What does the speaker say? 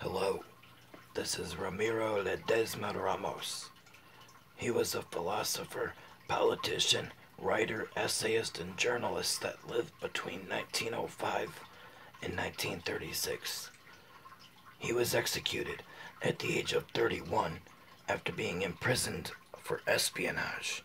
Hello, this is Ramiro Ledesma Ramos. He was a philosopher, politician, writer, essayist, and journalist that lived between 1905 and 1936. He was executed at the age of 31 after being imprisoned for espionage.